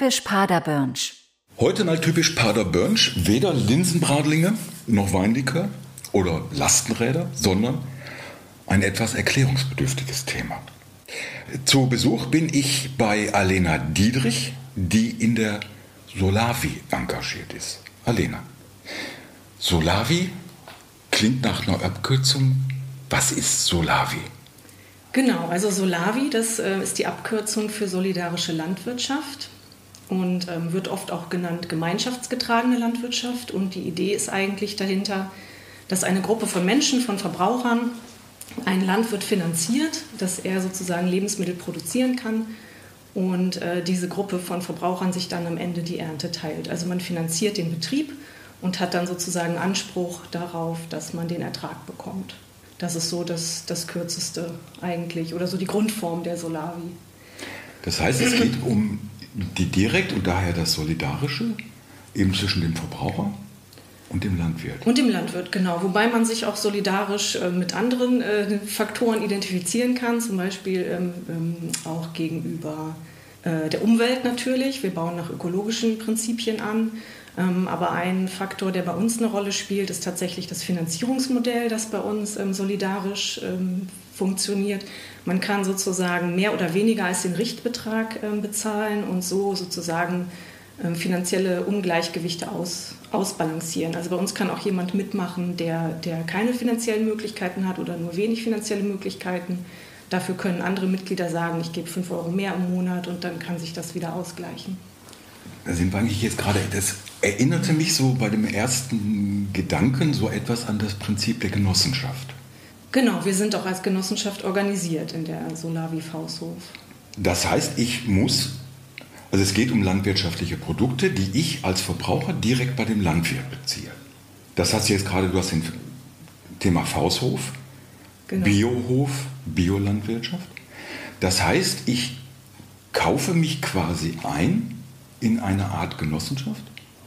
Typisch Paderbörnsch. Heute mal typisch Paderbörnsch. Weder Linsenbratlinge noch Weinlikör oder Lastenräder, sondern ein etwas erklärungsbedürftiges Thema. Zu Besuch bin ich bei Alena Diedrich, die in der Solavi engagiert ist. Alena, Solavi klingt nach einer Abkürzung. Was ist Solavi? Genau, also Solavi, das äh, ist die Abkürzung für solidarische Landwirtschaft und ähm, wird oft auch genannt gemeinschaftsgetragene Landwirtschaft. Und die Idee ist eigentlich dahinter, dass eine Gruppe von Menschen, von Verbrauchern, einen Landwirt finanziert, dass er sozusagen Lebensmittel produzieren kann und äh, diese Gruppe von Verbrauchern sich dann am Ende die Ernte teilt. Also man finanziert den Betrieb und hat dann sozusagen Anspruch darauf, dass man den Ertrag bekommt. Das ist so das, das Kürzeste eigentlich oder so die Grundform der Solavi. Das heißt, es geht um die direkt und daher das Solidarische eben zwischen dem Verbraucher und dem Landwirt. Und dem Landwirt, genau. Wobei man sich auch solidarisch äh, mit anderen äh, Faktoren identifizieren kann, zum Beispiel ähm, ähm, auch gegenüber äh, der Umwelt natürlich. Wir bauen nach ökologischen Prinzipien an. Ähm, aber ein Faktor, der bei uns eine Rolle spielt, ist tatsächlich das Finanzierungsmodell, das bei uns ähm, solidarisch ähm, funktioniert. Man kann sozusagen mehr oder weniger als den Richtbetrag bezahlen und so sozusagen finanzielle Ungleichgewichte aus, ausbalancieren. Also bei uns kann auch jemand mitmachen, der, der keine finanziellen Möglichkeiten hat oder nur wenig finanzielle Möglichkeiten. Dafür können andere Mitglieder sagen, ich gebe 5 Euro mehr im Monat und dann kann sich das wieder ausgleichen. Da sind wir eigentlich jetzt gerade, das erinnerte mich so bei dem ersten Gedanken so etwas an das Prinzip der Genossenschaft. Genau, wir sind auch als Genossenschaft organisiert in der Solavi Faushof. Das heißt, ich muss, also es geht um landwirtschaftliche Produkte, die ich als Verbraucher direkt bei dem Landwirt beziehe. Das hast du jetzt gerade, du hast den Thema Faushof, genau. Biohof, Biolandwirtschaft. Das heißt, ich kaufe mich quasi ein in eine Art Genossenschaft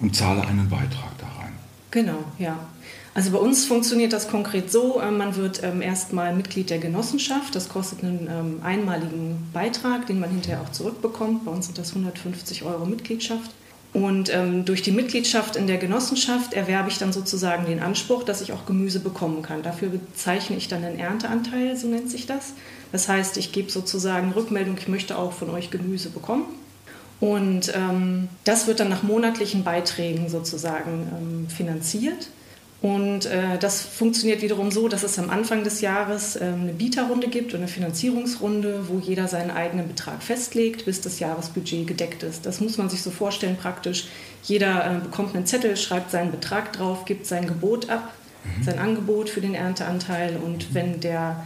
und zahle einen Beitrag da rein. Genau, ja. Also bei uns funktioniert das konkret so, äh, man wird ähm, erstmal Mitglied der Genossenschaft, das kostet einen ähm, einmaligen Beitrag, den man hinterher auch zurückbekommt. Bei uns sind das 150 Euro Mitgliedschaft. Und ähm, durch die Mitgliedschaft in der Genossenschaft erwerbe ich dann sozusagen den Anspruch, dass ich auch Gemüse bekommen kann. Dafür bezeichne ich dann den Ernteanteil, so nennt sich das. Das heißt, ich gebe sozusagen Rückmeldung, ich möchte auch von euch Gemüse bekommen. Und ähm, das wird dann nach monatlichen Beiträgen sozusagen ähm, finanziert. Und äh, das funktioniert wiederum so, dass es am Anfang des Jahres ähm, eine Bieterrunde gibt und eine Finanzierungsrunde, wo jeder seinen eigenen Betrag festlegt, bis das Jahresbudget gedeckt ist. Das muss man sich so vorstellen praktisch. Jeder äh, bekommt einen Zettel, schreibt seinen Betrag drauf, gibt sein Gebot ab, mhm. sein Angebot für den Ernteanteil. Und wenn der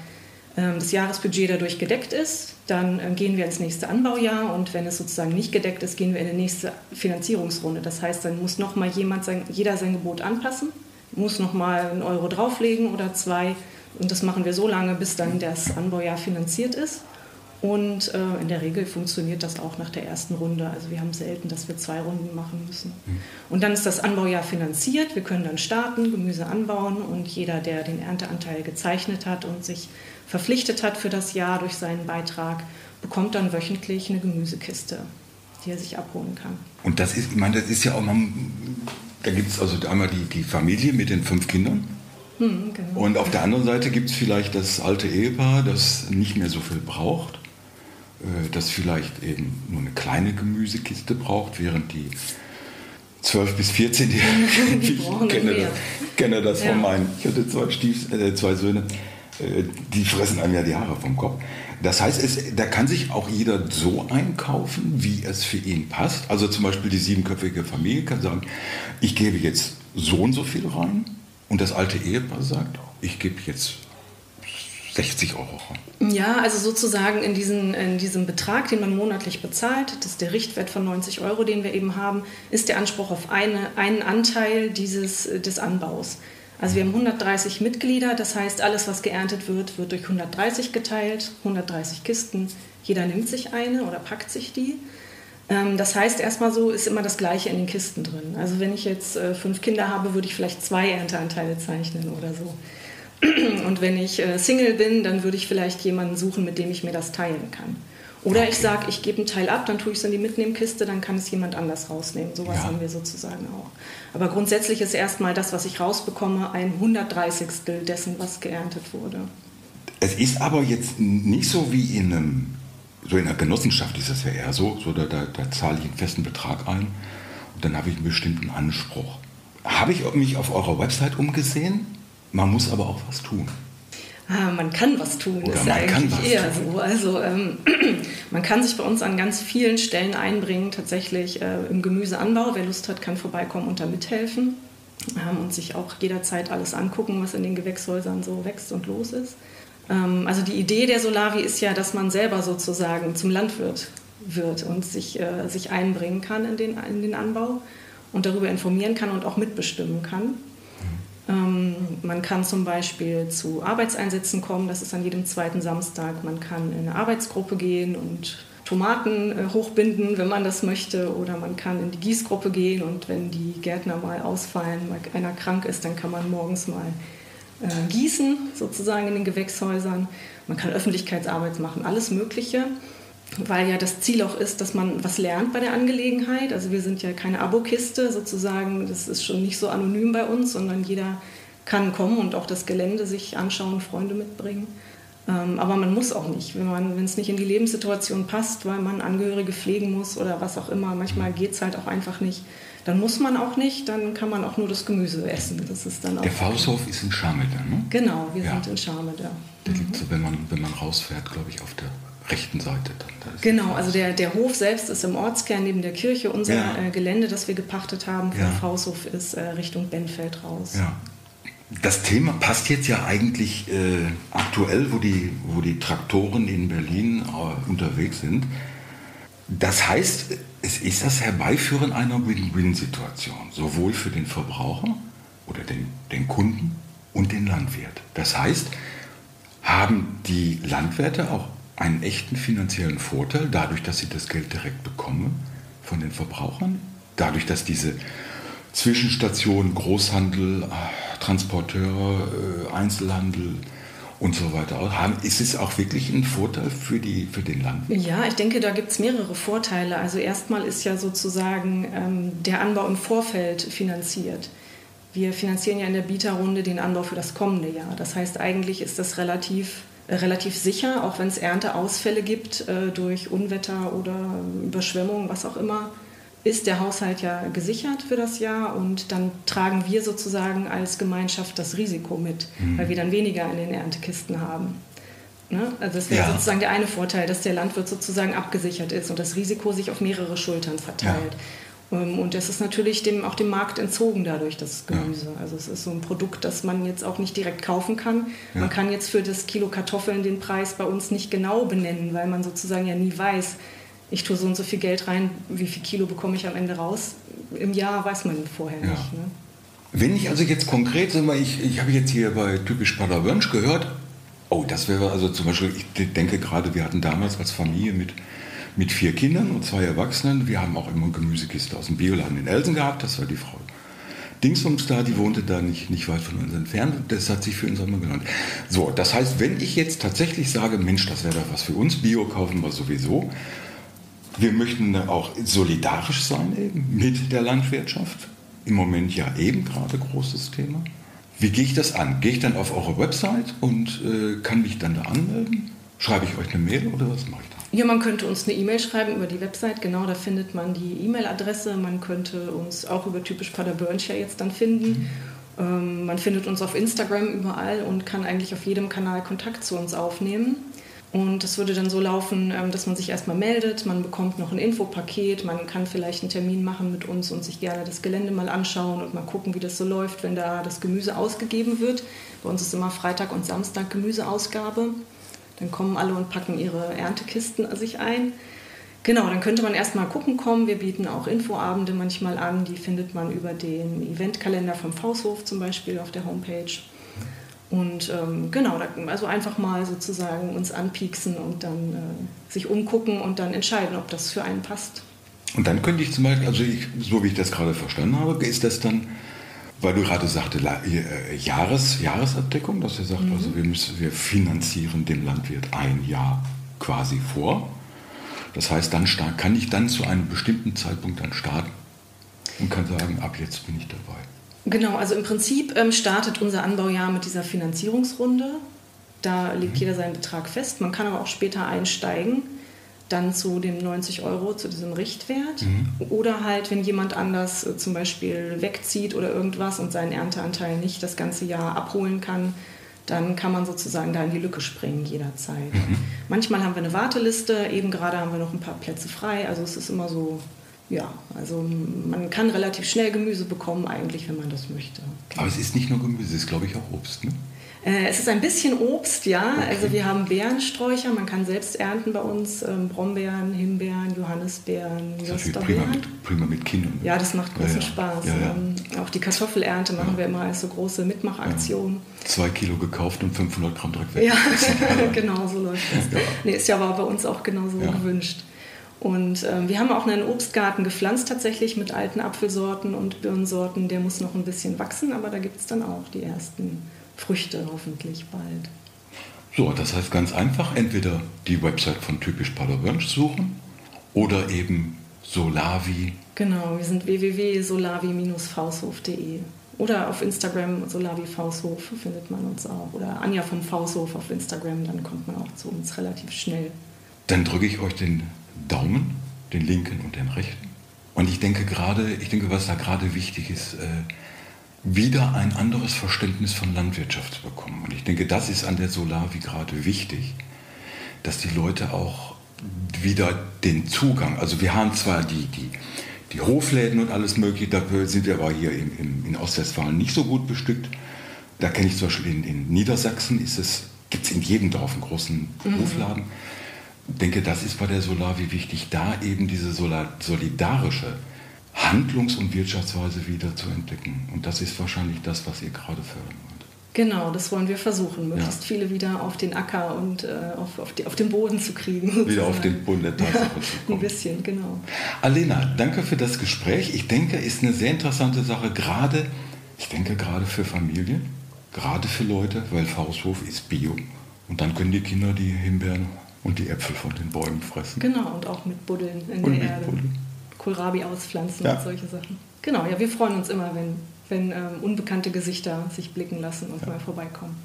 ähm, das Jahresbudget dadurch gedeckt ist, dann ähm, gehen wir ins nächste Anbaujahr und wenn es sozusagen nicht gedeckt ist, gehen wir in die nächste Finanzierungsrunde. Das heißt, dann muss noch mal jemand sein, jeder sein Gebot anpassen, muss noch mal einen Euro drauflegen oder zwei und das machen wir so lange, bis dann das Anbaujahr finanziert ist. Und äh, in der Regel funktioniert das auch nach der ersten Runde. Also wir haben selten, dass wir zwei Runden machen müssen. Mhm. Und dann ist das Anbaujahr finanziert. Wir können dann starten, Gemüse anbauen und jeder, der den Ernteanteil gezeichnet hat und sich verpflichtet hat für das Jahr durch seinen Beitrag, bekommt dann wöchentlich eine Gemüsekiste, die er sich abholen kann. Und das ist, ich meine, das ist ja auch noch, da gibt es also einmal die, die Familie mit den fünf Kindern. Hm, genau. Und auf der anderen Seite gibt es vielleicht das alte Ehepaar, das nicht mehr so viel braucht äh, das vielleicht eben nur eine kleine Gemüsekiste braucht, während die 12 bis 14, die, die ich kenne das, kenne das ja. von meinen, ich hatte zwei, Stief, äh, zwei Söhne, äh, die fressen einem ja die Haare vom Kopf. Das heißt, es, da kann sich auch jeder so einkaufen, wie es für ihn passt. Also zum Beispiel die siebenköpfige Familie kann sagen, ich gebe jetzt so und so viel rein. Und das alte Ehepaar sagt, ich gebe jetzt 60 Euro. Ja, also sozusagen in, diesen, in diesem Betrag, den man monatlich bezahlt, das ist der Richtwert von 90 Euro, den wir eben haben, ist der Anspruch auf eine, einen Anteil dieses, des Anbaus. Also wir haben 130 Mitglieder, das heißt, alles, was geerntet wird, wird durch 130 geteilt, 130 Kisten. Jeder nimmt sich eine oder packt sich die. Ähm, das heißt, erstmal so ist immer das Gleiche in den Kisten drin. Also wenn ich jetzt äh, fünf Kinder habe, würde ich vielleicht zwei Ernteanteile zeichnen oder so. Und wenn ich äh, Single bin, dann würde ich vielleicht jemanden suchen, mit dem ich mir das teilen kann. Oder ich sage, ich gebe einen Teil ab, dann tue ich es in die Mitnehmkiste, dann kann es jemand anders rausnehmen. Sowas ja. haben wir sozusagen auch. Aber grundsätzlich ist erstmal das, was ich rausbekomme, ein 130. dessen, was geerntet wurde. Es ist aber jetzt nicht so wie in einem, so in einer Genossenschaft ist das ja eher so, so da, da, da zahle ich einen festen Betrag ein und dann habe ich einen bestimmten Anspruch. Habe ich mich auf eurer Website umgesehen? Man muss aber auch was tun. Ah, man kann was tun, Oder ist ja eigentlich eher tun. so. Also ähm, man kann sich bei uns an ganz vielen Stellen einbringen, tatsächlich äh, im Gemüseanbau. Wer Lust hat, kann vorbeikommen und da mithelfen ähm, und sich auch jederzeit alles angucken, was in den Gewächshäusern so wächst und los ist. Ähm, also die Idee der Solavi ist ja, dass man selber sozusagen zum Landwirt wird und sich, äh, sich einbringen kann in den, in den Anbau und darüber informieren kann und auch mitbestimmen kann. Ähm, man kann zum Beispiel zu Arbeitseinsätzen kommen, das ist an jedem zweiten Samstag. Man kann in eine Arbeitsgruppe gehen und Tomaten äh, hochbinden, wenn man das möchte. Oder man kann in die Gießgruppe gehen und wenn die Gärtner mal ausfallen, weil einer krank ist, dann kann man morgens mal äh, gießen, sozusagen in den Gewächshäusern. Man kann Öffentlichkeitsarbeit machen, alles Mögliche weil ja das Ziel auch ist, dass man was lernt bei der Angelegenheit. Also wir sind ja keine Abokiste sozusagen, das ist schon nicht so anonym bei uns, sondern jeder kann kommen und auch das Gelände sich anschauen, Freunde mitbringen. Ähm, aber man muss auch nicht, wenn, man, wenn es nicht in die Lebenssituation passt, weil man Angehörige pflegen muss oder was auch immer. Manchmal geht es halt auch einfach nicht. Dann muss man auch nicht, dann kann man auch nur das Gemüse essen. Das ist dann auch der Fausthof ist in Scharmede, ne? Genau, wir ja. sind in Scharmede. Der mhm. liegt so, wenn man, wenn man rausfährt, glaube ich, auf der rechten Seite dann. genau, also der, der Hof selbst ist im Ortskern neben der Kirche. Unser ja. äh, Gelände, das wir gepachtet haben für ja. den Haushof, ist äh, Richtung Benfeld raus. Ja. Das Thema passt jetzt ja eigentlich äh, aktuell, wo die, wo die Traktoren in Berlin äh, unterwegs sind. Das heißt, es ist das Herbeiführen einer Win-Win-Situation, sowohl für den Verbraucher oder den, den Kunden und den Landwirt. Das heißt, haben die Landwirte auch einen echten finanziellen Vorteil, dadurch, dass sie das Geld direkt bekommen von den Verbrauchern, dadurch, dass diese Zwischenstationen, Großhandel, Transporteure, äh, Einzelhandel und so weiter haben, ist es auch wirklich ein Vorteil für, die, für den Landwirt? Ja, ich denke, da gibt es mehrere Vorteile. Also erstmal ist ja sozusagen ähm, der Anbau im Vorfeld finanziert. Wir finanzieren ja in der Bieterrunde den Anbau für das kommende Jahr. Das heißt, eigentlich ist das relativ relativ sicher, auch wenn es Ernteausfälle gibt äh, durch Unwetter oder Überschwemmungen, was auch immer, ist der Haushalt ja gesichert für das Jahr und dann tragen wir sozusagen als Gemeinschaft das Risiko mit, mhm. weil wir dann weniger in den Erntekisten haben. Ne? Also das wäre ja. sozusagen der eine Vorteil, dass der Landwirt sozusagen abgesichert ist und das Risiko sich auf mehrere Schultern verteilt. Ja. Ähm, und das ist natürlich dem, auch dem Markt entzogen dadurch, das Gemüse. Ja. Also es ist so ein Produkt, das man jetzt auch nicht direkt kaufen kann. Ja. Man kann jetzt für das Kilo Kartoffeln den Preis bei uns nicht genau benennen, weil man sozusagen ja nie weiß, ich tue so und so viel Geld rein, wie viel Kilo bekomme ich am Ende raus. Im Jahr weiß man vorher ja. nicht. Ne? Wenn ich also jetzt konkret, sag mal, ich, ich habe jetzt hier bei typisch Paderwönsch gehört, oh, das wäre also zum Beispiel, ich denke gerade, wir hatten damals als Familie mit mit vier Kindern und zwei Erwachsenen. Wir haben auch immer eine Gemüsekiste aus dem Bioladen in Elsen gehabt. Das war die Frau Dingsbums da, die wohnte da nicht, nicht weit von uns entfernt. Das hat sich für uns immer gelohnt. So, das heißt, wenn ich jetzt tatsächlich sage, Mensch, das wäre doch was für uns, Bio kaufen wir sowieso. Wir möchten auch solidarisch sein eben mit der Landwirtschaft. Im Moment ja eben gerade großes Thema. Wie gehe ich das an? Gehe ich dann auf eure Website und äh, kann mich dann da anmelden? Schreibe ich euch eine Mail oder was mache ich da? Ja, man könnte uns eine E-Mail schreiben über die Website, genau, da findet man die E-Mail-Adresse. Man könnte uns auch über typisch Paderborn ja jetzt dann finden. Mhm. Ähm, man findet uns auf Instagram überall und kann eigentlich auf jedem Kanal Kontakt zu uns aufnehmen. Und das würde dann so laufen, ähm, dass man sich erstmal meldet, man bekommt noch ein Infopaket, man kann vielleicht einen Termin machen mit uns und sich gerne das Gelände mal anschauen und mal gucken, wie das so läuft, wenn da das Gemüse ausgegeben wird. Bei uns ist immer Freitag und Samstag Gemüseausgabe. Dann kommen alle und packen ihre Erntekisten sich ein. Genau, dann könnte man erstmal gucken kommen. Wir bieten auch Infoabende manchmal an. Die findet man über den Eventkalender vom Fausthof zum Beispiel auf der Homepage. Und ähm, genau, also einfach mal sozusagen uns anpieksen und dann äh, sich umgucken und dann entscheiden, ob das für einen passt. Und dann könnte ich zum Beispiel, also ich, so wie ich das gerade verstanden habe, ist das dann weil du gerade sagte, äh, Jahres, Jahresabdeckung, dass ihr sagt, mhm. also wir, müssen, wir finanzieren dem Landwirt ein Jahr quasi vor. Das heißt, dann kann ich dann zu einem bestimmten Zeitpunkt dann starten und kann sagen, ab jetzt bin ich dabei. Genau, also im Prinzip ähm, startet unser Anbaujahr mit dieser Finanzierungsrunde. Da legt mhm. jeder seinen Betrag fest. Man kann aber auch später einsteigen, dann zu dem 90 Euro, zu diesem Richtwert. Mhm. Oder halt, wenn jemand anders äh, zum Beispiel wegzieht oder irgendwas und seinen Ernteanteil nicht das ganze Jahr abholen kann, dann kann man sozusagen da in die Lücke springen jederzeit. Mhm. Manchmal haben wir eine Warteliste, eben gerade haben wir noch ein paar Plätze frei. Also es ist immer so, ja, also man kann relativ schnell Gemüse bekommen eigentlich, wenn man das möchte. Aber es ist nicht nur Gemüse, es ist glaube ich auch Obst, ne? Äh, es ist ein bisschen Obst, ja. Okay. Also wir haben Beerensträucher, man kann selbst ernten bei uns. Ähm, Brombeeren, Himbeeren, Johannisbeeren, Prima mit, prima mit Kindern. Ja, das macht großen ja, ja. Spaß. Ja, ähm, auch die Kartoffelernte machen wir immer als so große Mitmachaktion. Zwei Kilo gekauft und 500 Gramm direkt weg. Ja, genau so läuft das. Nee, ist ja aber bei uns auch genauso gewünscht. Und äh, wir haben auch einen Obstgarten gepflanzt tatsächlich mit alten Apfelsorten und Birnensorten. Der muss noch ein bisschen wachsen, aber da gibt es dann auch die ersten Früchte hoffentlich bald. So, das heißt ganz einfach, entweder die Website von typisch Paderborn suchen oder eben Solavi. Genau, wir sind www.solavi-faushof.de oder auf Instagram Solavi Faushof findet man uns auch oder Anja vom Faushof auf Instagram, dann kommt man auch zu uns relativ schnell. Dann drücke ich euch den Daumen, den linken und den rechten. Und ich denke gerade, ich denke, was da gerade wichtig ist, äh, wieder ein anderes Verständnis von Landwirtschaft zu bekommen. Und ich denke, das ist an der Solavi gerade wichtig, dass die Leute auch wieder den Zugang, also wir haben zwar die, die, die Hofläden und alles mögliche, dafür sind wir aber hier in, in, in Ostwestfalen nicht so gut bestückt. Da kenne ich zum Beispiel in, in Niedersachsen gibt es in jedem Dorf einen großen mhm. Hofladen. Ich denke, das ist bei der Solavi wichtig, da eben diese solidarische Handlungs- und Wirtschaftsweise wieder zu entdecken. Und das ist wahrscheinlich das, was ihr gerade fördern wollt. Genau, das wollen wir versuchen, möglichst ja. viele wieder auf den Acker und äh, auf, auf, die, auf, den Boden zu kriegen. Sozusagen. Wieder auf den Boden der Tatsache ja, zu kommen. Ein bisschen, genau. Alena, danke für das Gespräch. Ich denke, es ist eine sehr interessante Sache, gerade, ich denke gerade für Familien, gerade für Leute, weil Fausthof ist Bio. Und dann können die Kinder die Himbeeren und die Äpfel von den Bäumen fressen. Genau, und auch mit Buddeln in und der Erde. Buddeln. Kohlrabi auspflanzen ja. und solche Sachen. Genau, ja, wir freuen uns immer, wenn, wenn ähm, unbekannte Gesichter sich blicken lassen und ja. mal vorbeikommen.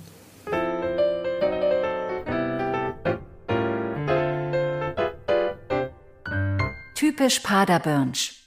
Typisch Paderbornsch.